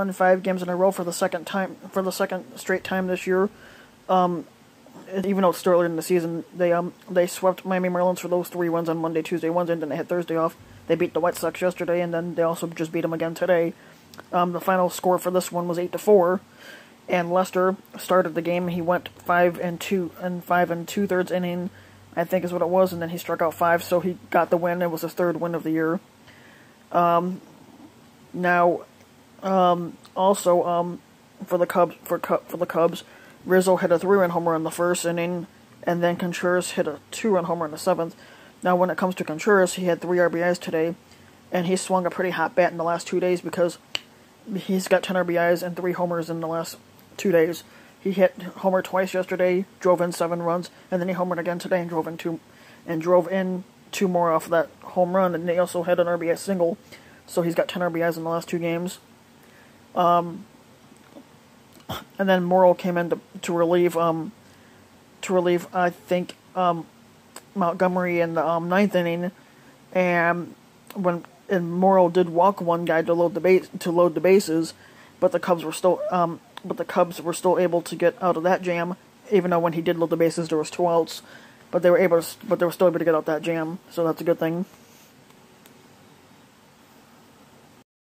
won five games in a row for the second time for the second straight time this year. Um, even though it's still early in the season, they um they swept Miami Marlins for those three wins on Monday, Tuesday, Wednesday, and then they had Thursday off. They beat the White Sox yesterday, and then they also just beat them again today. Um, the final score for this one was eight to four, and Lester started the game. He went five and two and five and two thirds inning, I think is what it was, and then he struck out five, so he got the win. It was his third win of the year. Um, now, um, also um, for the Cubs for for the Cubs, Rizzo hit a three-run homer in the first inning, and then Contreras hit a two-run homer in the seventh. Now, when it comes to Contreras, he had three RBIs today, and he swung a pretty hot bat in the last two days because he's got 10 RBIs and three homers in the last two days. He hit homer twice yesterday, drove in seven runs, and then he homered again today and drove in two, and drove in two more off that home run, and he also had an RBI single, so he's got 10 RBIs in the last two games. Um, and then Morrow came in to, to relieve um, to relieve I think um, Montgomery in the um, ninth inning, and when and Morrow did walk one guy to load the base to load the bases, but the Cubs were still um, but the Cubs were still able to get out of that jam, even though when he did load the bases there was two outs, but they were able to, but they were still able to get out of that jam, so that's a good thing.